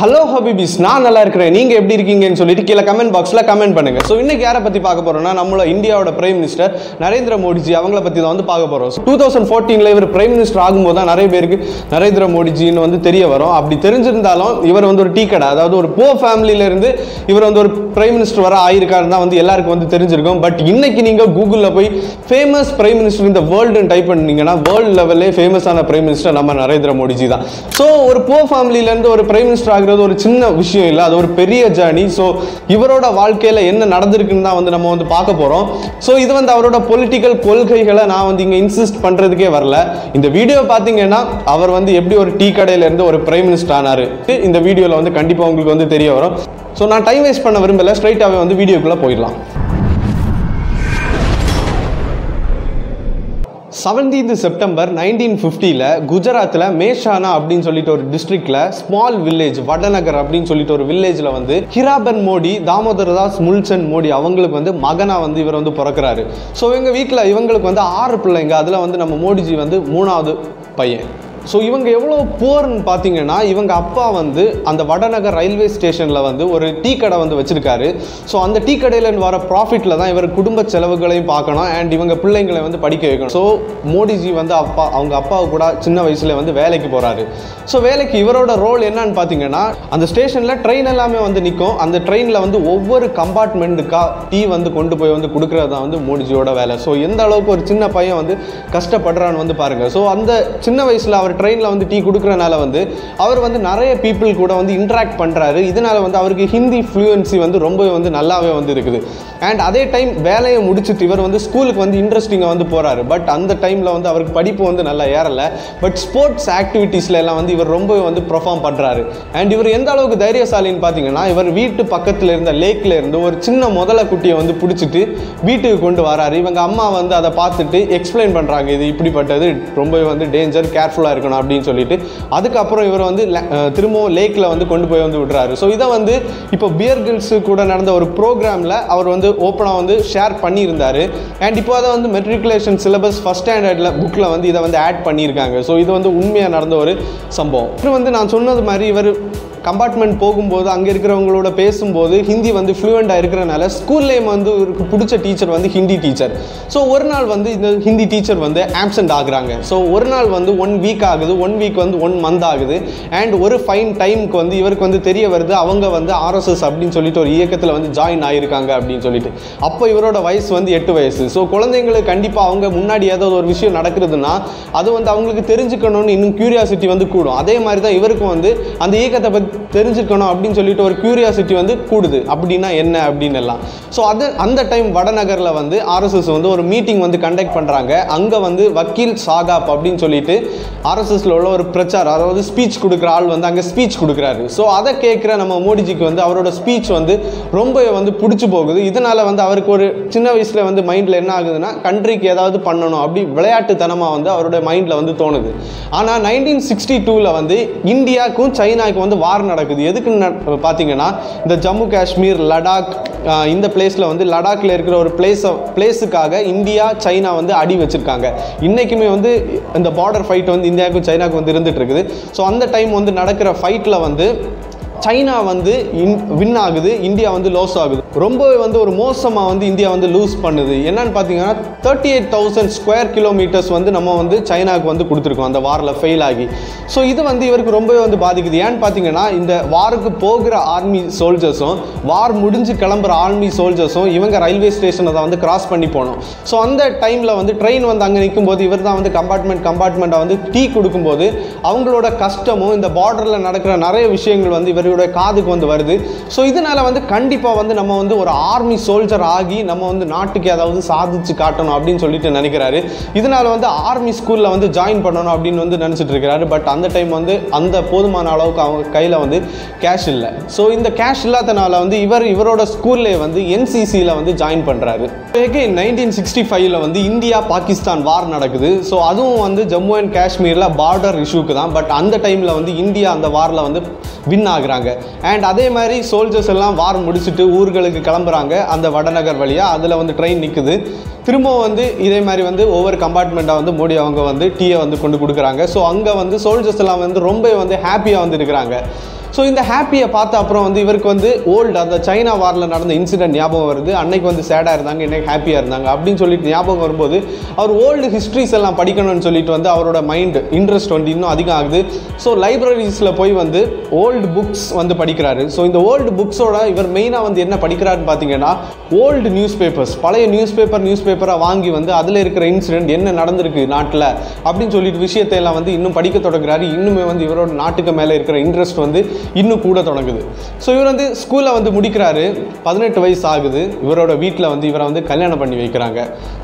Hello ஹபிபிஸ் நான் நல்லா இருக்கிறேன். நீங்கள் எப்படி இருக்கீங்கன்னு சொல்லிட்டு கீழே கமெண்ட் பாக்ஸில் கமெண்ட் பண்ணுங்கள் ஸோ இன்னைக்கு யாரை பற்றி பார்க்க போகிறோம்னா நம்மள இந்தியாவோட பிரைம் மினிஸ்டர் நரேந்திர மோடிஜி அவங்கள பற்றி தான் வந்து பார்க்க போகிறோம் டூ தௌசண்ட் ஃபோர்டீனில் இவர் பிரைம் மினிஸ்டர் ஆகும்போது தான் நிறைய பேருக்கு நரேந்திர மோடிஜின்னு வந்து தெரிய வரும். அப்படி தெரிஞ்சிருந்தாலும் இவர் வந்து ஒரு டீ கடை அதாவது ஒரு போ ஃபேமிலியிலேருந்து இவர் வந்து ஒரு பிரைம் மினிஸ்டர் வர ஆயிருக்காருன்னு தான் வந்து எல்லாருக்கும் வந்து தெரிஞ்சிருக்கும். பட் இன்னைக்கு நீங்கள் கூகுளில் போய் ஃபேமஸ் பிரைம் மினிஸ்டர் இந்த வேர்ல்டுன்னு டைப் பண்ணீங்கன்னா வேர்ல்டு லெவல்லே ஃபேமஸான பிரைம் மினிஸ்டர் நம்ம நரேந்திர மோடிஜி தான். ஸோ ஒரு போ ஃபேமிலியிலேருந்து ஒரு பிரைம் மினிஸ்டர் ஆகுறது ஒரு சின்ன விஷயம் இல்லை. அது ஒரு பெரிய ஜேர்னி ஸோ இவரோட வாழ்க்கையில் என்ன நடந்திருக்குன்னு தான் வந்து நம்ம வந்து பார்க்க போகிறோம் ஸோ இது வந்து அவரோட பொலிட்டிக்கல் கொள்கைகளை நான் வந்து இங்கே இன்சிஸ்ட் பண்ணுறதுக்கே வரல. இந்த வீடியோ பார்த்தீங்கன்னா அவர் வந்து எப்படி ஒரு டீ கடையிலேருந்து ஒரு பிரைம் மினிஸ்டர் ஆனார். இந்த வீடியோவில் வந்து கண்டிப்பாக உங்களுக்கு வந்து தெரிய வரும். ஸோ நான் டைம் வேஸ்ட் பண்ண விரும்பல. ஸ்ட்ரைட்டாகவே வந்து வீடியோக்குள்ளே போயிடலாம். செவன்டீன்த் செப்டம்பர் நைன்டீன் ஃபிஃப்டியில் குஜராத்தில் மேஷானா அப்படின்னு சொல்லிட்டு ஒரு டிஸ்ட்ரிக்டில் ஸ்மால் வில்லேஜ் வடநகர் அப்படின்னு சொல்லிட்டு ஒரு வில்லேஜில் வந்து ஹிராபன் மோடி தாமோதரதாஸ் முல்சன் மோடி அவங்களுக்கு வந்து மகனாக வந்து இவர் வந்து பிறக்கிறாரு. ஸோ இவங்க வீட்டில் இவங்களுக்கு வந்து ஆறு பிள்ளைங்க. அதில் வந்து நம்ம மோடிஜி வந்து மூணாவது பையன். ஸோ இவங்க எவ்வளோ புவர்னு பார்த்தீங்கன்னா இவங்க அப்பா வந்து அந்த வடநகர் ரயில்வே ஸ்டேஷனில் வந்து ஒரு டீ கடை வந்து வச்சுருக்காரு. ஸோ அந்த டீ கடையில் வர ப்ராஃபிட்டில் தான் இவர் குடும்ப செலவுகளையும் பார்க்கணும். அண்ட் இவங்க பிள்ளைங்களை வந்து படிக்க வைக்கணும். ஸோ மோடிஜி வந்து அப்பா அவங்க அப்பா கூட சின்ன வயசில் வந்து வேலைக்கு போகிறாரு ஸோ வேலைக்கு இவரோட ரோல் என்னன்னு பார்த்தீங்கன்னா அந்த ஸ்டேஷனில் ட்ரெயின் எல்லாமே வந்து நிற்கும் அந்த ட்ரெயினில் வந்து ஒவ்வொரு கம்பார்ட்மெண்ட்டுக்காக டீ வந்து கொண்டு போய் வந்து கொடுக்குறது தான் வந்து மோடிஜியோட வேலை. ஸோ எந்த அளவுக்கு ஒரு சின்ன பையன் வந்து கஷ்டப்படுறான்னு வந்து பாருங்கள் ஸோ அந்த சின்ன வயசில் அவர் ட்ரெயினில் வந்து டீ கொடுக்குறனால வந்து அவர் வந்து நிறைய பீப்புள் கூட வந்து இன்ட்ராக்ட் பண்ணுறாரு இதனால் வந்து அவருக்கு ஹிந்தி ஃப்ளூயன்சி வந்து ரொம்பவே வந்து நல்லாவே வந்து இருக்குது. அண்ட் அதே டைம் வேலையை முடிச்சுட்டு இவர் வந்து ஸ்கூலுக்கு வந்து இன்ட்ரெஸ்டிங்காக வந்து போகிறாரு பட் அந்த டைமில் வந்து அவருக்கு படிப்பு வந்து நல்லா ஏறலை. பட் ஸ்போர்ட்ஸ் ஆக்டிவிட்டீஸில் எல்லாம் வந்து இவர் ரொம்பவே வந்து பர்ஃபார்ம் பண்ணுறாரு அண்ட் இவர் எந்த அளவுக்கு தைரியசாலின்னு பார்த்தீங்கன்னா இவர் வீட்டு பக்கத்தில் இருந்த லேக்கில் இருந்து ஒரு சின்ன முதல குட்டியை வந்து பிடிச்சிட்டு வீட்டுக்கு கொண்டு வராரு. இவங்க அம்மா வந்து அதை பார்த்துட்டு எக்ஸ்பிளைன் பண்ணுறாங்க இது இப்படிப்பட்டது ரொம்ப வந்து டேஞ்சர் கேர்ஃபுல்லாக இருக்கணும் அப்படின்னு சொல்லிட்டு. அதுக்கப்புறம் இவர் வந்து திரும்பவும் லேக்கில் வந்து கொண்டு போய் வந்து விடுறாரு. ஸோ இதை வந்து இப்போ பியர் கில்ஸு கூட நடந்த ஒரு ப்ரோக்ராமில் அவர் வந்து ஓப்பனாக வந்து ஷேர் பண்ணியிருந்தார். அண்ட் இப்போ அதை வந்து மெட்ரிகுலேஷன் சிலபஸ் ஃபஸ்ட் ஸ்டாண்டர்டில் புக்கில் வந்து இதை வந்து ஆட் பண்ணியிருக்காங்க. ஸோ இது வந்து உண்மையாக நடந்த ஒரு சம்பவம். இது வந்து நான் சொன்னது மாதிரி இவர் கம்பார்ட்மெண்ட் போகும்போது அங்கே இருக்கிறவங்களோட பேசும்போது ஹிந்தி வந்து ஃப்ளூயண்டாக இருக்கிறனால ஸ்கூல்லேயும் வந்து இவருக்கு பிடிச்ச டீச்சர் வந்து ஹிந்தி டீச்சர் ஸோ ஒரு நாள் வந்து இந்த ஹிந்தி டீச்சர் வந்து ஆப்சண்ட் ஆகுறாங்க. ஸோ ஒரு நாள் வந்து ஒன் வீக் ஆகுது ஒன் வீக் வந்து ஒன் மந்த் ஆகுது. அண்ட் ஒரு ஃபைன் டைமுக்கு வந்து இவருக்கு வந்து தெரிய வருது அவங்க வந்து ஆர்எஸ்எஸ் அப்படின்னு சொல்லிட்டு ஒரு இயக்கத்தில் வந்து ஜாயின் ஆகியிருக்காங்க அப்படின்னு சொல்லிட்டு. அப்போ இவரோட வயசு வந்து எட்டு வயசு. ஸோ குழந்தைங்களுக்கு கண்டிப்பாக அவங்க முன்னாடி ஏதாவது ஒரு விஷயம் நடக்குதுன்னா அது வந்து அவங்களுக்கு தெரிஞ்சுக்கணும்னு இன்னும் க்யூரியாசிட்டி வந்து கூடும். அதே மாதிரி தான் இவருக்கும் வந்து அந்த இயக்கத்தை பற்றி தெரிஞ்சுக்கணும் அப்படின்னு சொல்லிட்டு ஒரு க்யூரியாசிட்டி வந்து கூடுது. அப்படின்னா என்ன அப்படின்னு எல்லாம். ஸோ அது அந்த டைம் வடநகரில் வந்து ஆர்எஸ்எஸ் வந்து ஒரு மீட்டிங் வந்து கண்டக்ட் பண்ணுறாங்க அங்கே வந்து வக்கீல் சாகாப் அப்படின்னு சொல்லிட்டு ஆர்எஸ்எஸ்ல உள்ள ஒரு பிரச்சாரம் அதாவது ஸ்பீச் கொடுக்குற ஆள் வந்து அங்கே ஸ்பீச் கொடுக்குறாரு. ஸோ அதை கேட்குற நம்ம மோடிஜிக்கு வந்து அவரோட ஸ்பீச் வந்து ரொம்ப வந்து பிடிச்சி போகுது. இதனால் வந்து அவருக்கு ஒரு சின்ன வயசில் வந்து மைண்டில் என்ன ஆகுதுன்னா கண்ட்ரிக்கு ஏதாவது பண்ணணும் அப்படி விளையாட்டுத்தனமாக வந்து அவரோட மைண்டில் வந்து தோணுது. ஆனால் நைன்டீன் சிக்ஸ்டி டூவில் வந்து இந்தியாவுக்கும் சைனாவுக்கும் வந்து வார் நடக்குது. எதுக்குன்னு ந- பார்த்தீங்கன்னா இந்த ஜம்மு காஷ்மீர் லடாக் இந்த பிளேஸில் வந்து லடாக்ல இருக்கிற ஒரு பிளேஸை பிளேஸுக்காக இந்தியா சைனா வந்து அடி வச்சுருக்காங்க. இன்றைக்குமே வந்து இந்த பார்டர் ஃபைட் வந்து இந்தியாவுக்கும் சைனாவுக்கும் வந்து இருந்துகிட்ருக்குது ஸோ அந்த டைம் வந்து நடக்கிற ஃபைட்டில் வந்து சைனா வந்து வின் ஆகுது இந்தியா வந்து லோஸ் ஆகுது. ரொம்பவே வந்து ஒரு மோசமாக வந்து இந்தியா வந்து லூஸ் பண்ணுது. என்னன்னு பார்த்தீங்கன்னா thirty eight thousand square kilometres வந்து நம்ம வந்து சைனாவுக்கு வந்து கொடுத்துருக்கோம். அந்த வாரில் ஃபெயில் ஆகி. ஸோ இது வந்து இவருக்கு ரொம்பவே வந்து பாதிக்குது. ஏன்னு பார்த்தீங்கன்னா இந்த வாருக்கு போகிற ஆர்மி சோல்ஜர்ஸும் வார் முடிஞ்சு கிளம்புற ஆர்மி சோல்ஜர்ஸும் இவங்க ரயில்வே ஸ்டேஷனை தான் வந்து கிராஸ் பண்ணி போகணும் ஸோ அந்த டைமில் வந்து ட்ரெயின் வந்து அங்கே நிற்கும் போது இவர் தான் வந்து கம்பார்ட்மெண்ட் கம்பார்ட்மெண்ட்டாக வந்து டீ கொடுக்கும்போது அவங்களோட கஷ்டமும் இந்த பார்டரில் நடக்கிற நிறைய விஷயங்கள் வந்து இவருடைய காதுக்கு வந்து வருது. ஸோ இதனால வந்து கண்டிப்பாக வந்து நம்ம வந்து ஒரு ஆர்மி சோல்ஜர் ஆகி நம்ம வந்து நாட்டுக்கு ஏதாவது சாதிச்சு காட்டணும் அப்படின்னு சொல்லிட்டு நினைக்கிறாரு. இதனால் வந்து ஆர்மி ஸ்கூலில் வந்து ஜாயின் பண்ணணும் அப்படின்னு வந்து நினச்சிட்டு இருக்கிறாரு. பட் அந்த டைம் வந்து அந்த போதுமான அளவுக்கு அவங்க கையில் வந்து கேஷ் இல்லை. ஸோ இந்த கேஷ் இல்லாதனால வந்து இவர் இவரோட ஸ்கூல்லே வந்து என்சிசியில் வந்து ஜாயின் பண்ணுறாரு நைன்டீன் சிக்ஸ்டி ஃபைவ்ல வந்து இந்தியா பாகிஸ்தான் வார் நடக்குது. ஸோ அதுவும் வந்து ஜம்மு அண்ட் காஷ்மீரில் பார்டர் இஷ்யூக்கு தான். பட் அந்த டைமில் வந்து இந்தியா அந்த வாரில் வந்து வின் ஆகுறாங்க. அண்ட் அதே மாதிரி சோல்ஜர்ஸ் எல்லாம் வார் முடிச்சுட்டு ஊர்களுக்கு கிளம்புறாங்க அந்த வடநகர் வழியாக அதில் வந்து ட்ரெயின் நிற்குது திரும்பவும் வந்து இதே மாதிரி வந்து ஒவ்வொரு கம்பார்ட்மெண்ட்டாக வந்து மோடி அவங்க வந்து டீயை வந்து கொண்டு கொடுக்குறாங்க. ஸோ அங்கே வந்து சோல்ஜர்ஸ் எல்லாம் வந்து ரொம்ப வந்து ஹாப்பியாக வந்து இருக்கிறாங்க. ஸோ இந்த ஹாப்பியை பார்த்த அப்புறம் வந்து இவருக்கு வந்து ஓல்டு அந்த சைனா வாரில் நடந்த இன்சிடென்ட் ஞாபகம் வருது. அன்னைக்கு வந்து சேடாக இருந்தாங்க இன்னைக்கு ஹாப்பியாக இருந்தாங்க அப்படின்னு சொல்லிட்டு ஞாபகம் வரும்போது அவர் ஓல்டு ஹிஸ்ட்ரிஸ் எல்லாம் படிக்கணும்னு சொல்லிட்டு வந்து அவரோட மைண்ட் இன்ட்ரெஸ்ட் வந்து இன்னும் அதிகம் ஆகுது. ஸோ லைப்ரரிஸில் போய் வந்து ஓல்டு புக்ஸ் வந்து படிக்கிறாரு. ஸோ இந்த ஓல்டு புக்ஸோட இவர் மெயினாக வந்து என்ன படிக்கிறாருன்னு பார்த்தீங்கன்னா ஓல்டு நியூஸ் பேப்பர்ஸ் பழைய நியூஸ் பேப்பர் நியூஸ் பேப்பராக வாங்கி வந்து அதில் இருக்கிற இன்சிடென்ட் என்ன நடந்திருக்கு நாட்டில் அப்படின்னு சொல்லிட்டு விஷயத்தை எல்லாம் வந்து இன்னும் படிக்க தொடங்குறாரு. இன்னுமே வந்து இவரோட நாட்டுக்கு மேலே இருக்கிற இன்ட்ரெஸ்ட் வந்து இன்னும் கூட தொடங்குது. ஸோ இவர் வந்து ஸ்கூலில் வந்து முடிக்கிறாரு. பதினெட்டு வயசு ஆகுது. இவரோட வீட்டில் வந்து இவரை வந்து கல்யாணம் பண்ணி வைக்கிறாங்க.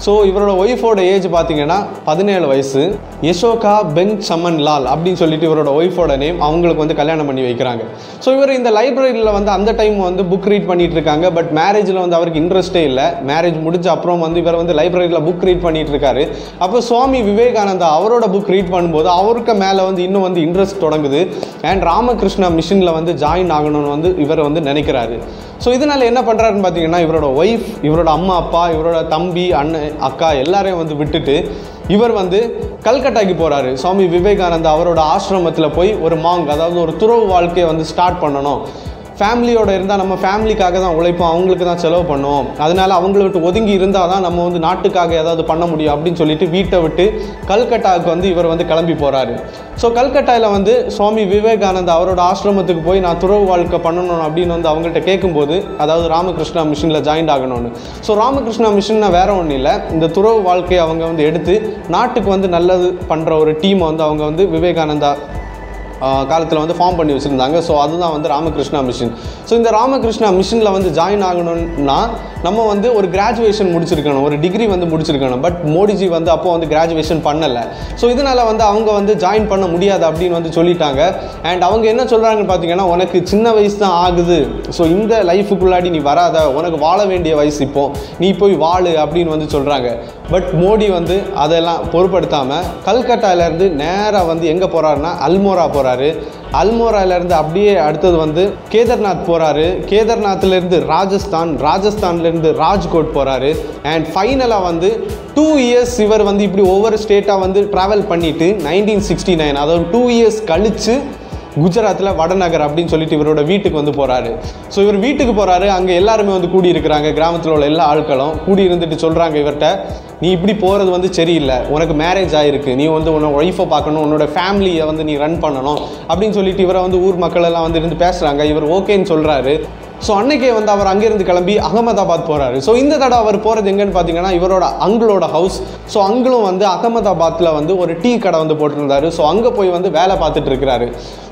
ஸோ இவரோட ஒய்ஃபோட ஏஜ் பார்த்தீங்கன்னா பதினேழு வயசு. யசோகா பென் சமன் லால் அப்படின்னு சொல்லிட்டு இவரோட ஒய்ஃபோட நேம் அவங்களுக்கு வந்து கல்யாணம் பண்ணி வைக்கிறாங்க. ஸோ இவர் இந்த லைப்ரரியில் வந்து அந்த டைம் வந்து புக் ரீட் பண்ணிட்டு இருக்காங்க. பட் மேரேஜில் வந்து அவருக்கு இன்ட்ரெஸ்டே இல்லை. மேரேஜ் முடிஞ்ச அப்புறம் வந்து இவர் வந்து லைப்ரரியில் புக் ரீட் பண்ணிட்டு இருக்காரு. அப்போ சுவாமி விவேகானந்தா அவரோட புக் ரீட் பண்ணும்போது அவருக்கு மேலே வந்து இன்னும் வந்து இன்ட்ரெஸ்ட் தொடங்குது. அண்ட் ராமகிருஷ்ணா மிஷினில் வந்து ஜாயின் ஆகணும்னு வந்து இவர் வந்து நினைக்கிறாரு. ஸோ இதனால் என்ன பண்ணுறாருன்னு பார்த்தீங்கன்னா இவரோட ஒய்ஃப் இவரோட அம்மா அப்பா இவரோட தம்பி அண்ணன் அக்கா எல்லாரையும் வந்து விட்டுட்டு இவர் வந்து கல்கட்டாக்கு போகிறாரு சுவாமி விவேகானந்தா அவரோட ஆசிரமத்தில் போய் ஒரு மாங் அதாவது ஒரு துறவு வாழ்க்கையை வந்து ஸ்டார்ட் பண்ணணும். ஃபேமிலியோட இருந்தால் நம்ம ஃபேமிலிக்காக தான் உழைப்போம் அவங்களுக்கு தான் செலவு பண்ணுவோம். அதனால் அவங்கள விட்டு ஒதுங்கி இருந்தால் தான் நம்ம வந்து நாட்டுக்காக ஏதாவது பண்ண முடியும் அப்படின்னு சொல்லிட்டு வீட்டை விட்டு கல்கட்டாவுக்கு வந்து இவர் வந்து கிளம்பி போகிறாரு ஸோ கல்கட்டாவில் வந்து சுவாமி விவேகானந்தா அவரோட ஆசிரமத்துக்கு போய் நான் துறவு வாழ்க்கை பண்ணணும் அப்படின்னு வந்து அவங்கள்ட்ட கேட்கும்போது அதாவது ராமகிருஷ்ணா மிஷனில் ஜாயின் ஆகணும்னு. ஸோ ராமகிருஷ்ணா மிஷன்னா வேற ஒன்றும் இல்லை. இந்த துறவு வாழ்க்கையை அவங்க வந்து எடுத்து நாட்டுக்கு வந்து நல்லது பண்ணுற ஒரு டீமை வந்து அவங்க வந்து விவேகானந்தா காலத்தில் வந்து ஃபார்ம் பண்ணி வச்சுருந்தாங்க. ஸோ அதுதான் வந்து ராமகிருஷ்ணா மிஷின் ஸோ இந்த ராமகிருஷ்ணா மிஷினில் வந்து ஜாயின் ஆகணும்னா நம்ம வந்து ஒரு கிராஜுவேஷன் முடிச்சிருக்கணும். ஒரு டிகிரி வந்து முடிச்சிருக்கணும். பட் மோடிஜி வந்து அப்போ வந்து கிராஜுவேஷன் பண்ணலை. ஸோ இதனால் வந்து அவங்க வந்து ஜாயின் பண்ண முடியாது அப்படின்னு வந்து சொல்லிட்டாங்க. அண்ட் அவங்க என்ன சொல்கிறாங்கன்னு பார்த்தீங்கன்னா உனக்கு சின்ன வயசு தான் ஆகுது. ஸோ இந்த லைஃபுக்குள்ளாடி நீ வராத. உனக்கு வாழ வேண்டிய வயசு இப்போ. நீ போய் வாழு அப்படின்னு வந்து சொல்கிறாங்க பட் மோடி வந்து அதெல்லாம் பொருட்படுத்தாமல் கல்கட்டாவிலேருந்து நேராக வந்து எங்கே போகிறாருன்னா அல்மோரா போகிறார் அல்மோராலேருந்து அப்படியே அடுத்தது வந்து கேதார்நாத் போகிறாரு கேதார்நாத்லேருந்து ராஜஸ்தான் ராஜஸ்தான்லேருந்து ராஜ்கோட் போகிறாரு அண்ட் ஃபைனலாக வந்து டூ இயர்ஸ் இவர் வந்து இப்படி ஒவ்வொரு ஸ்டேட்டாக வந்து ட்ராவல் பண்ணிவிட்டு நைன்டீன் சிக்ஸ்டி நைன் அதாவது டூ இயர்ஸ் கழித்து குஜராத்தில் வடநகர் அப்படின்னு சொல்லிட்டு இவரோட வீட்டுக்கு வந்து போகிறாரு ஸோ இவர் வீட்டுக்கு போகிறாரு அங்கே எல்லாருமே வந்து கூடி இருக்கிறாங்க கிராமத்தில் உள்ள எல்லா ஆட்களும் கூடி இருந்துட்டு சொல்கிறாங்க இவர்கிட்ட நீ இப்படி போகிறது வந்து சரியில்லை. உனக்கு மேரேஜ் ஆகிருக்கு நீ வந்து உன்னோட ஒய்ஃபை பார்க்கணும். உன்னோட ஃபேமிலியை வந்து நீ ரன் பண்ணணும். அப்படின்னு சொல்லிட்டு இவரை வந்து ஊர் மக்கள் எல்லாம் வந்து இருந்து பேசுகிறாங்க இவர் ஓகேன்னு சொல்கிறாரு ஸோ அன்னைக்கே வந்து அவர் அங்கேருந்து கிளம்பி அகமதாபாத் போகிறாரு ஸோ இந்த தடவை அவர் போகிறது எங்கன்னு பார்த்தீங்கன்னா இவரோட அங்கிளோட ஹவுஸ் ஸோ அங்கிளும் வந்து அகமதாபாத்தில் வந்து ஒரு டீ கடை வந்து போட்டிருந்தாரு. ஸோ அங்கே போய் வந்து வேலை பார்த்துட்டு இருக்கிறாரு.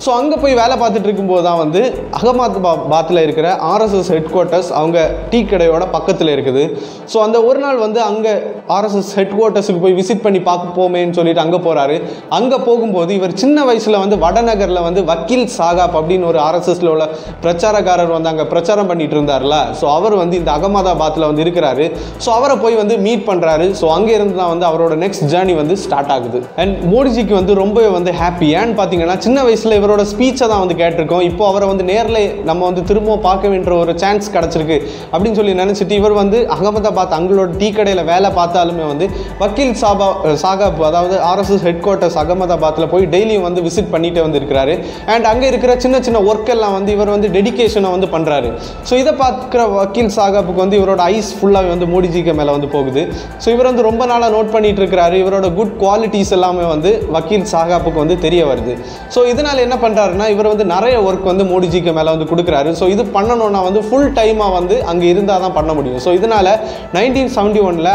ஸோ அங்கே போய் வேலை பார்த்துட்டு இருக்கும்போது தான் வந்து அகமதாபாத்தில் இருக்கிற ஆர்எஸ்எஸ் ஹெட் குவார்ட்டர்ஸ் அவங்க டீ கடையோட பக்கத்தில் இருக்குது. ஸோ அந்த ஒரு நாள் வந்து அங்கே ஆர்எஸ்எஸ் ஹெட் குவார்ட்டர்ஸுக்கு போய் விசிட் பண்ணி பார்க்க போமேன்னு சொல்லிட்டு அங்கே போகிறாரு அங்கே போகும்போது இவர் சின்ன வயசில் வந்து வடநகரில் வந்து வக்கீல் சாகாப் அப்படின்னு ஒரு ஆர்எஸ்எஸ்ல உள்ள பிரச்சாரக்காரர் வந்து அங்கே பிரச்சாரம் பண்ணிட்டு இருந்தார்ல. ஸோ அவர் வந்து இந்த அகமதாபாத்தில் வந்து இருக்கிறாரு. ஸோ அவரை போய் வந்து மீட் பண்ணுறாரு ஸோ அங்கே இருந்து தான் வந்து அவரோட நெக்ஸ்ட் ஜேர்னி வந்து ஸ்டார்ட் ஆகுது. அண்ட் மோடிஜிக்கு வந்து ரொம்பவே வந்து ஹாப்பி ஏன்னு பார்த்தீங்கன்னா சின்ன வயசில் இவரோட ஸ்பீச்சை தான் வந்து கேட்டிருக்கோம். இப்போ அவரை வந்து நேரில் நம்ம வந்து திரும்பவும் பார்க்க வேண்டிய ஒரு சான்ஸ் கிடச்சிருக்கு அப்படின்னு சொல்லி நினச்சிட்டு இவர் வந்து அகமதாபாத் அங்களோட டீ கடையில் வேலை பார்த்தா இருந்தாலுமே வந்து வக்கீல் சாபா சாகாப் அதாவது ஆர்எஸ்எஸ் ஹெட் குவார்ட்டர்ஸ் அகமதாபாத்தில் போய் டெய்லியும் வந்து விசிட் பண்ணிட்டு வந்து இருக்கிறாரு அண்ட் அங்கே இருக்கிற சின்ன சின்ன ஒர்க் எல்லாம் வந்து இவர் வந்து டெடிகேஷனை வந்து பண்ணுறாரு ஸோ இதை பார்க்குற வக்கீல் சாகாப்புக்கு வந்து இவரோட ஐஸ் ஃபுல்லாகவே வந்து மோடிஜிக்கு மேலே வந்து போகுது. ஸோ இவர் வந்து ரொம்ப நாளாக நோட் பண்ணிட்டு இருக்கிறாரு. இவரோட குட் குவாலிட்டிஸ் எல்லாமே வந்து வக்கீல் சாகாப்புக்கு வந்து தெரிய வருது. ஸோ இதனால் என்ன பண்ணுறாருன்னா இவர் வந்து நிறைய ஒர்க் வந்து மோடிஜிக்கு மேலே வந்து கொடுக்குறாரு. ஸோ இது பண்ணணும்னா வந்து ஃபுல் டைமாக வந்து அங்கே இருந்தால் தான் பண்ண முடியும். ஸோ இதனால் நைன்டீன் செவன்டி ஒனில்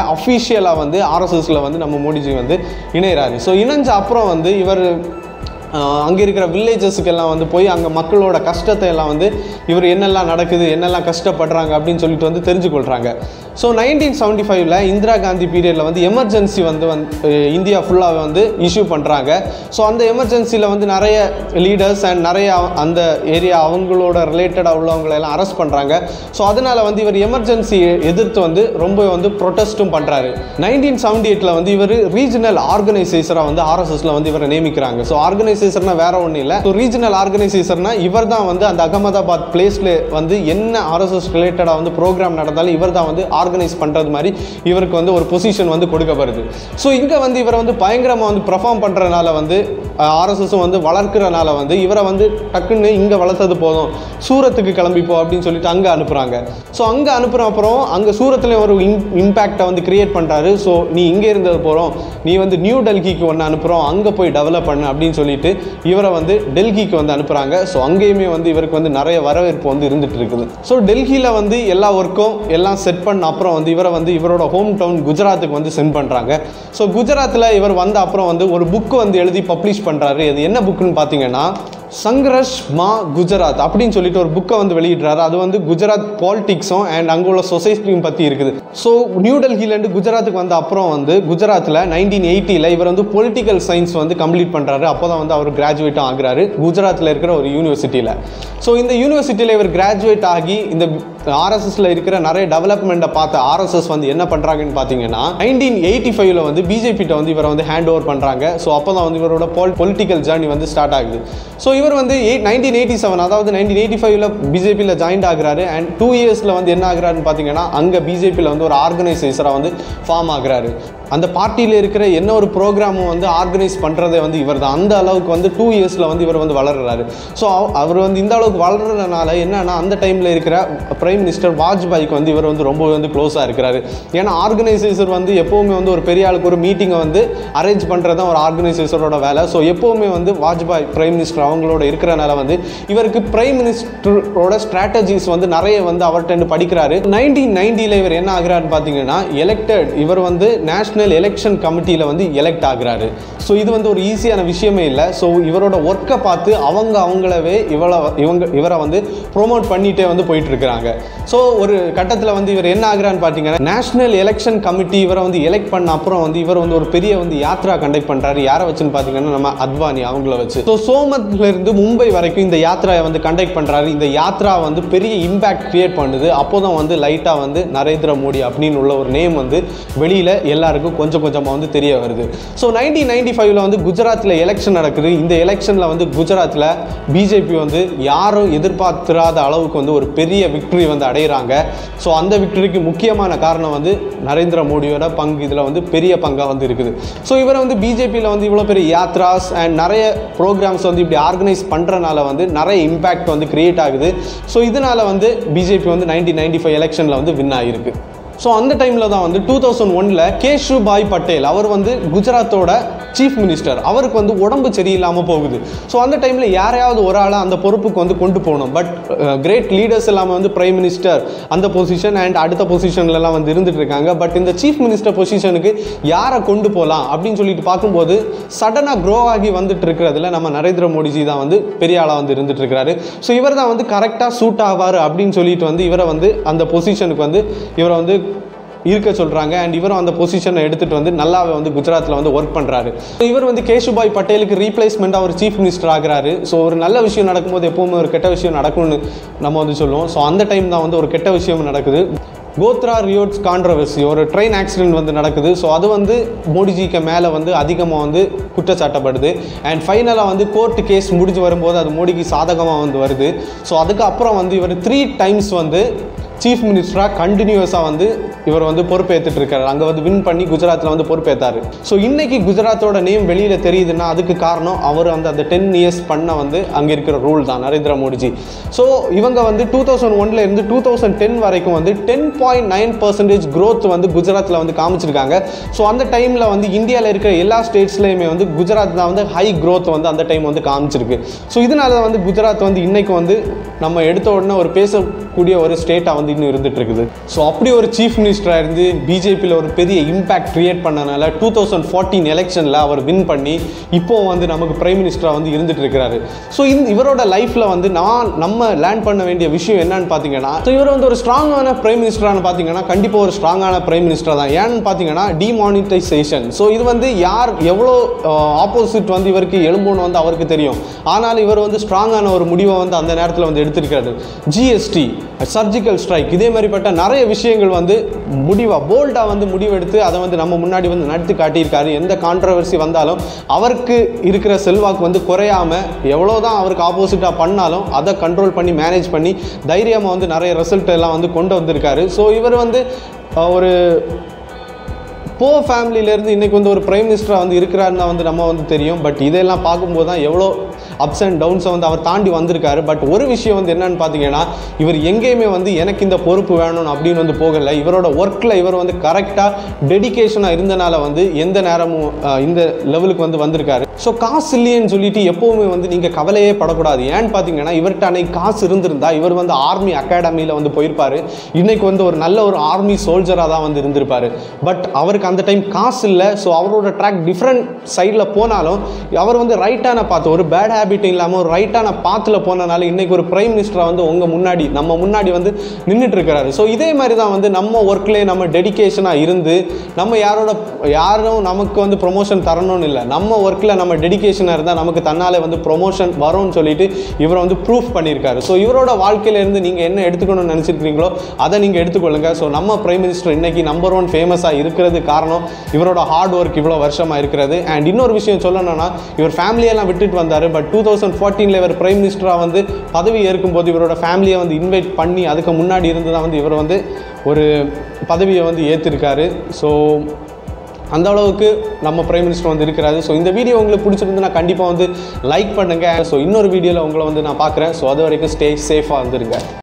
அஃபிஷியலாக வந்து ஆர்எஸ்எஸில் வந்து நம்ம மோடிஜி வந்து இணைகிறாரு ஸோ இணைஞ்ச அப்புறம் வந்து இவர் அங்கே இருக்கிற வில்லேஜஸுக்கெல்லாம் வந்து போய் அங்கே மக்களோட கஷ்டத்தை எல்லாம் வந்து இவர் என்னெல்லாம் நடக்குது என்னெல்லாம் கஷ்டப்படுறாங்க அப்படின்னு சொல்லிட்டு வந்து தெரிஞ்சுக்கொள்கிறாங்க ஸோ நைன்டீன் செவன்ட்டி ஃபைவ்ல இந்திரா காந்தி பீரியடில் வந்து எமர்ஜென்சி வந்து வந்து இந்தியா ஃபுல்லாக வந்து இஷ்யூ பண்ணுறாங்க ஸோ அந்த எமர்ஜென்சியில் வந்து நிறைய லீடர்ஸ் அண்ட் நிறைய அந்த ஏரியா அவங்களோட ரிலேட்டடாக உள்ளவங்களெல்லாம் அரெஸ்ட் பண்ணுறாங்க ஸோ அதனால் வந்து இவர் எமர்ஜென்சி எதிர்த்து வந்து ரொம்ப வந்து ப்ரொட்டஸ்ட்டும் பண்ணுறாரு நைன்டீன் செவன்டி எயிட்டில் வந்து இவர் ரீஜனல் ஆர்கனைசேஷராக வந்து ஆர்எஸ்எஸில் வந்து இவரை நியமிக்கிறாங்க. ஸோ ஆர்கனைஸ் ஆர்கனைசேஷர்னா வேற ஒன்றும் இல்லை. ஸோ ரீஜனல் ஆர்கனைசேஷர்னா இவர் தான் வந்து அந்த அகமதாபாத் பிளேஸில் வந்து என்ன ஆர்எஸ்எஸ் ரிலேட்டடாக வந்து ப்ரோக்ராம் நடந்தாலும் இவர் தான் வந்து ஆர்கனைஸ் பண்ணுறது மாதிரி இவருக்கு வந்து ஒரு பொசிஷன் வந்து கொடுக்கப்படுது ஸோ இங்கே வந்து இவரை வந்து பயங்கரமாக வந்து பெர்ஃபார்ம் பண்ணுறதுனால வந்து ஆர்எஸ்எஸும் வந்து வளர்க்குறனால வந்து இவரை வந்து டக்குன்னு இங்கே வளர்த்தது போதும். சூரத்துக்கு கிளம்பிப்போ அப்படின்னு சொல்லிட்டு அங்கே அனுப்புகிறாங்க ஸோ அங்கே அனுப்புகிற அப்புறம் அங்கே சூரத்தில் ஒரு இம் இம்பேக்டை வந்து கிரியேட் பண்ணுறாரு ஸோ நீ இங்கே இருந்தது போகிறோம் நீ வந்து நியூ டெல்லிக்கு ஒன்று அனுப்புகிறோம் அங்கே போய் டெவலப் பண்ணு அப்படின்னு சொல்லிட்டு இவரை வந்து டெல்லிக்கு வந்து அனுப்புகிறாங்க ஸோ அங்கேயுமே வந்து இவருக்கு வந்து நிறைய வரவேற்பு வந்து இருந்துட்டு இருக்குது. ஸோ டெல்லியில் வந்து எல்லா ஒர்க்கும் எல்லாம் செட் பண்ண அப்புறம் வந்து இவரை வந்து இவரோட ஹோம் டவுன் குஜராத்துக்கு வந்து சென்ட் பண்ணுறாங்க ஸோ குஜராத்தில் இவர் வந்த அப்புறம் வந்து ஒரு புக்கு வந்து எழுதி பப்ளிஷ் பண்ணுறாரு அது என்ன புக்குன்னு பார்த்தீங்கன்னா சங்கரஷ் மா குஜராத் அப்படின்னு சொல்லிட்டு ஒரு புக்கை வந்து வெளியிடுறாரு. அது வந்து குஜராத் பாலிடிக்ஸும் அண்ட் அங்கே உள்ள சொசைட்டியும் பற்றி இருக்குது. ஸோ நியூ டெல்லியிலேருந்து குஜராத்துக்கு வந்த அப்புறம் வந்து குஜராத்தில் நைன்டீன் எயிட்டியில் இவர் வந்து பொலிட்டிக்கல் சயின்ஸ் வந்து கம்ப்ளீட் பண்ணுறாரு அப்போ தான் வந்து அவர் கிராஜுவேட்டும் ஆகிறாரு. குஜராத்தில் இருக்கிற ஒரு யூனிவர்சிட்டியில் ஸோ இந்த யூனிவர்சிட்டியில் இவர் கிராஜுவேட் ஆகி இந்த ஆர்எஸ்எஸ்ல இருக்கிற நிறைய டெவலப்மெண்ட்டை பார்த்த ஆர்எஸ்எஸ் வந்து என்ன பண்ணுறாங்கன்னு பார்த்தீங்கன்னா நைன்டீன் எயிட்டி ஃபைவ்ல வந்து பிஜேபிட்ட வந்து இவரை வந்து ஹேண்ட் ஓவர் பண்ணுறாங்க ஸோ அப்போ தான் வந்து இவரோட பொலிட்டிக்கல் ஜேர்னி வந்து ஸ்டார்ட் ஆகுது. ஸோ இவர் வந்து எயிட் நைன்டீன் எயிட்டி செவன் அதாவது நைன்டீன் எயிட்டி ஃபைவ்ல பிஜேபியில் ஜாயின் ஆகிறாரு. அண்ட் டூ இயர்ஸில் வந்து என்ன ஆகிறாருன்னு பார்த்தீங்கன்னா அங்கே பிஜேபியில் வந்து ஒரு ஆர்கனைசேஷராக வந்து ஃபார்ம் ஆகுறாரு. அந்த பார்ட்டியில் இருக்கிற என்ன ஒரு ப்ரோக்ராமும் வந்து ஆர்கனைஸ் பண்ணுறதே வந்து இவர் தான் அந்த அளவுக்கு வந்து டூ இயர்ஸில் வந்து இவர் வந்து வளர்றாரு. ஸோ அவர் வந்து இந்த அளவுக்கு வளர்றதுனால என்னென்னா அந்த டைமில் இருக்கிற பிரைம் மினிஸ்டர் வாஜ்பாய்க்கு வந்து இவர் வந்து ரொம்ப வந்து க்ளோஸாக இருக்கிறாரு. ஏன்னா ஆர்கனைசேஷன் வந்து எப்போவுமே வந்து ஒரு பெரிய ஆளுக்கு ஒரு மீட்டிங்கை வந்து அரேஞ்ச் பண்ணுறது தான் ஒரு ஆர்கனைசேஷனோட வேலை. ஸோ எப்போவுமே வந்து வாஜ்பாய் பிரைம் மினிஸ்டர் அவங்களோட இருக்கிறனால வந்து இவருக்கு பிரைம் மினிஸ்டரோட ஸ்ட்ராட்டஜிஸ் வந்து நிறைய வந்து அவர்கிட்ட படிக்கிறாரு. நைன்டீன் நைன்டியில் இவர் என்ன ஆகிறாருன்னு பார்த்தீங்கன்னா எலெக்டட் இவர் வந்து நேஷனல் எலெக்ஷன் கமிட்டியில் வந்து எலெக்ட் ஆகுறாரு. ஸோ இது வந்து ஒரு ஈஸியான விஷயமே இல்லை. ஸோ இவரோட ஒர்க்கை பார்த்து அவங்க அவங்களவே இவளை இவங்க இவரை வந்து ப்ரோமோட் பண்ணிகிட்டே வந்து போயிட்டுருக்கிறாங்க. ஸோ ஒரு கட்டத்தில் வந்து இவர் என்ன ஆகுறான்னு பார்த்தீங்கன்னா நேஷனல் எலெக்ஷன் கமிட்டி இவரை வந்து எலெக்ட் பண்ண அப்புறம் வந்து இவர் வந்து ஒரு பெரிய வந்து யாத்ரா கண்டக்ட் பண்ணுறாரு யாரை வச்சுன்னு பார்த்தீங்கன்னா நம்ம அத்வானி அவங்கள வச்சு. ஸோ சோமத்ல இருந்து மும்பை வரைக்கும் இந்த யாத்ராவை வந்து கண்டக்ட் பண்ணுறாரு இந்த யாத்ரா வந்து பெரிய இம்பேக்ட் கிரியேட் பண்ணுது. அப்போ தான் வந்து லைட்டாக வந்து நரேந்திர மோடி அப்படின்னு உள்ள ஒரு நேம் வந்து வெளியில் எல்லாருக்கும் கொஞ்சம் கொஞ்சமாக வந்து தெரிய வருது. ஸோ நைன்டீன் நைன்டி ஃபைவ்ல வந்து குஜராத்தில் எலெக்ஷன் நடக்குது. இந்த எலெக்ஷனில் வந்து குஜராத்தில் பிஜேபி வந்து யாரும் எதிர்பார்த்திராத அளவுக்கு வந்து ஒரு பெரிய விக்டரி வந்து அடைகிறாங்க ஸோ அந்த விக்டரிக்கு முக்கியமான காரணம் வந்து நரேந்திர மோடியோட பங்கு. இதில் வந்து பெரிய பங்காக வந்து இருக்குது. ஸோ இவரை வந்து பிஜேபியில் வந்து இவ்வளோ பெரிய யாத்ராஸ் அண்ட் நிறைய ப்ரோக்ராம்ஸ் வந்து இப்படி ஆர்கனைஸ் பண்ணுறனால வந்து நிறைய இம்பேக்ட் வந்து கிரியேட் ஆகுது. ஸோ இதனால் வந்து பிஜேபி வந்து நைன்டீன் நைன்டி ஃபைவ் எலெக்ஷனில் வந்து வின் ஆகிருக்கு ஸோ அந்த டைமில் தான் வந்து டூ தௌசண்ட் ஒனில் கேஷுபாய் பட்டேல் அவர் வந்து குஜராத்தோட சீஃப் மினிஸ்டர் அவருக்கு வந்து உடம்பு சரியில்லாமல் போகுது. ஸோ அந்த டைமில் யாரையாவது ஒரு ஆளை அந்த பொறுப்புக்கு வந்து கொண்டு போகணும். பட் கிரேட் லீடர்ஸ் எல்லாமே வந்து பிரைம் மினிஸ்டர் அந்த பொசிஷன் அண்ட் அடுத்த பொசிஷன்லலாம் வந்து இருந்துட்டு இருக்காங்க. பட் இந்த சீஃப் மினிஸ்டர் பொசிஷனுக்கு யாரை கொண்டு போகலாம் அப்படின்னு சொல்லிட்டு பார்க்கும்போது சடனாக க்ரோ ஆகி வந்துட்டு இருக்கிறதுல நம்ம நரேந்திர மோடிஜி தான் வந்து பெரிய ஆளாக வந்து இருந்துட்டு இருக்கிறாரு. ஸோ இவர் தான் வந்து கரெக்டாக சூட் ஆவார் அப்படின்னு சொல்லிட்டு வந்து இவரை வந்து அந்த பொசிஷனுக்கு வந்து இவரை வந்து இருக்க சொல்கிறாங்க அண்ட் இவரும் அந்த பொசிஷனை எடுத்துகிட்டு வந்து நல்லாவே வந்து குஜராத்தில் வந்து ஒர்க் பண்ணுறாரு இவர் வந்து கேஷுபாய் பட்டேலுக்கு ரீப்ளேஸ்மெண்ட்டாக ஒரு சீஃப் மினிஸ்டர் ஆகிறாரு. ஸோ ஒரு நல்ல விஷயம் நடக்கும்போது எப்போவுமே ஒரு கெட்ட விஷயம் நடக்கும்னு நம்ம வந்து சொல்லுவோம். ஸோ அந்த டைம் தான் வந்து ஒரு கெட்ட விஷயம் நடக்குது. கோத்ரா ரியோட்ஸ் கான்ட்ரவர்சி ஒரு ட்ரெயின் ஆக்சிடென்ட் வந்து நடக்குது. ஸோ அது வந்து மோடிஜிக்கு மேலே வந்து அதிகமாக வந்து குற்றச்சாட்டப்படுது. அண்ட் ஃபைனலாக வந்து கோர்ட் கேஸ் முடிஞ்சு வரும்போது அது மோடிக்கு சாதகமாக வந்து வருது. ஸோ அதுக்கப்புறம் வந்து இவர் த்ரீ டைம்ஸ் வந்து சீஃப் மினிஸ்டராக கண்டினியூஸாக வந்து இவர் வந்து பொறுப்பேற்றுட்டு இருக்காரு. அங்கே வந்து வின் பண்ணி குஜராத்தில் வந்து பொறுப்பேற்றாரு ஸோ இன்றைக்கி குஜராத்தோட நேம் வெளியில் தெரியுதுன்னா அதுக்கு காரணம் அவர் வந்து அந்த டென் இயர்ஸ் பண்ண வந்து அங்கே இருக்கிற ரூல் தான் நரேந்திர மோடிஜி. ஸோ இவங்க வந்து டூ தௌசண்ட் ஒன்ல இருந்து டூ தௌசண்ட் டென் வரைக்கும் வந்து ten point nine percentage growth வந்து குஜராத்தில் வந்து காமிச்சிருக்காங்க. ஸோ அந்த டைமில் வந்து இந்தியாவில் இருக்கிற எல்லா ஸ்டேட்ஸ்லையுமே வந்து குஜராத் தான் வந்து ஹை க்ரோத் வந்து அந்த டைம் வந்து காமிச்சிருக்கு. ஸோ இதனால வந்து குஜராத் வந்து இன்றைக்கு வந்து நம்ம எடுத்த உடனே ஒரு பேச கூடிய ஒரு ஸ்டேட்டாக வந்து இன்னும் இருந்துட்டு இருக்குது ஸோ அப்படி ஒரு சீஃப் மினிஸ்டராக இருந்து பிஜேபியில் ஒரு பெரிய இம்பாக்ட் கிரியேட் பண்ணனால டூ தௌசண்ட் ஃபோர்டீன் எலெக்ஷனில் அவர் வின் பண்ணி இப்போ வந்து நமக்கு பிரைம் மினிஸ்டராக வந்து இருந்துட்டு இருக்கிறாரு ஸோ இந்த இவரோட லைஃப்பில் வந்து நான் நம்ம லேர்ன் பண்ண வேண்டிய விஷயம் என்னன்னு பார்த்தீங்கன்னா ஸோ இவர் வந்து ஒரு ஸ்ட்ராங்கான பிரைம் மினிஸ்டரானு பார்த்தீங்கன்னா கண்டிப்பாக ஒரு ஸ்ட்ராங்கான பிரைம் மினிஸ்டர் தான். ஏன்னு பார்த்தீங்கன்னா டிமானிட்டைசேஷன் ஸோ இது வந்து யார் எவ்வளோ ஆப்போசிட் வந்து இவருக்கு எழும்புன்னு வந்து அவருக்கு தெரியும். ஆனால் இவர் வந்து ஸ்ட்ராங்கான ஒரு முடிவை வந்து அந்த நேரத்தில் வந்து எடுத்திருக்காரு ஜிஎஸ்டி சர்ஜிக்கல் ஸ்ட்ரைக் இதே மாதிரிப்பட்ட நிறைய விஷயங்கள் வந்து முடிவாக போல்டாக வந்து முடிவெடுத்து அதை வந்து நம்ம முன்னாடி வந்து நடத்தி காட்டியிருக்காரு. எந்த கான்ட்ரவர்சி வந்தாலும் அவருக்கு இருக்கிற செல்வாக்கு வந்து குறையாம எவ்வளோ தான் அவருக்கு ஆப்போசிட்டாக பண்ணாலும் அதை கண்ட்ரோல் பண்ணி மேனேஜ் பண்ணி தைரியமாக வந்து நிறைய ரிசல்ட் எல்லாம் வந்து கொண்டு வந்திருக்காரு. ஸோ இவர் வந்து ஒரு போ ஃபேமிலியிலேருந்து இன்றைக்கி வந்து ஒரு பிரைம் மினிஸ்டராக வந்து இருக்கிறாருன்னு தான் வந்து நம்ம வந்து தெரியும். பட் இதெல்லாம் பார்க்கும்போது தான் எவ்வளோ அப்ஸ் அண்ட் டவுன்ஸை வந்து அவர் தாண்டி வந்திருக்காரு. பட் ஒரு விஷயம் வந்து என்னன்னு பார்த்தீங்கன்னா இவர் எங்கேயுமே வந்து எனக்கு இந்த பொறுப்பு வேணும் அப்படின்னு வந்து போகலை. இவரோட ஒர்க்கில் இவர் வந்து கரெக்டாக டெடிகேஷனாக இருந்தனால வந்து எந்த நேரமும் இந்த லெவலுக்கு வந்து வந்திருக்காரு. ஸோ காசு இல்லையேன்னு சொல்லிட்டு எப்போவுமே வந்து நீங்கள் கவலையே படக்கூடாது. ஏன்னு பார்த்தீங்கன்னா இவர்கிட்ட அன்னைக்கு காசு இருந்திருந்தா இவர் வந்து ஆர்மி அகாடமியில் வந்து போயிருப்பாரு. இன்னைக்கு வந்து ஒரு நல்ல ஒரு ஆர்மி சோல்ஜராக தான் வந்து இருந்திருப்பார். பட் அவருக்கு அந்த டைம் காசு இல்லை. ஸோ அவரோட ட்ராக் டிஃப்ரெண்ட் சைடில் போனாலும் அவர் வந்து ரைட்டான பாத்து ஒரு பேட் ஹேபிட் இல்லாமல் ஒரு ரைட்டான பாத்தில் போனனால இன்றைக்கி ஒரு பிரைம் மினிஸ்டராக வந்து உங்கள் முன்னாடி நம்ம முன்னாடி வந்து நின்றுட்டு இருக்கிறாரு ஸோ இதே மாதிரி தான் வந்து நம்ம ஒர்க்லேயே நம்ம டெடிகேஷனாக இருந்து நம்ம யாரோட யாரும் நமக்கு வந்து ப்ரொமோஷன் தரணும்னு இல்லை. நம்ம ஒர்க்கில் நம்ம டெடிகேஷனாக இருந்தால் நமக்கு தன்னாலே வந்து ப்ரொமோஷன் வரும்னு சொல்லிட்டு இவரை வந்து ப்ரூஃப் பண்ணியிருக்காரு. ஸோ இவரோட வாழ்க்கையிலேருந்து நீங்கள் என்ன எடுத்துக்கணும்னு நினச்சிருக்கிறீங்களோ அதை நீங்கள் எடுத்துக்கொள்ளுங்கள் ஸோ நம்ம பிரைம் மினிஸ்டர் இன்றைக்கி நம்பர் ஒன் ஃபேமஸாக இருக்கிறது காரணம். இவரோட ஹார்ட் ஒர்க் இவ்வளோ வருஷமாக இருக்கிறது. அண்ட் இன்னொரு விஷயம் சொல்லணும்னா இவர் ஃபேமிலியெல்லாம் விட்டுட்டு வந்தார். பட் டூ தௌசண்ட் ஃபோர்டீனில் இவர் பிரைம் மினிஸ்டராக வந்து பதவி ஏற்கும்போது இவரோட ஃபேமிலியை வந்து இன்வைட் பண்ணி அதுக்கு முன்னாடி இருந்து தான் வந்து இவர் வந்து ஒரு பதவியை வந்து ஏற்றிருக்காரு ஸோ அந்த அளவுக்கு நம்ம பிரைம் மினிஸ்டர் வந்து இருக்கிறாரு. ஸோ இந்த வீடியோ உங்களுக்கு பிடிச்சிருந்துன்னா கண்டிப்பாக வந்து லைக் பண்ணுங்கள் ஸோ இன்னொரு வீடியோவில் உங்களை வந்து நான் பார்க்குறேன். ஸோ அது வரைக்கும் ஸ்டே சேஃபாக வந்துருங்க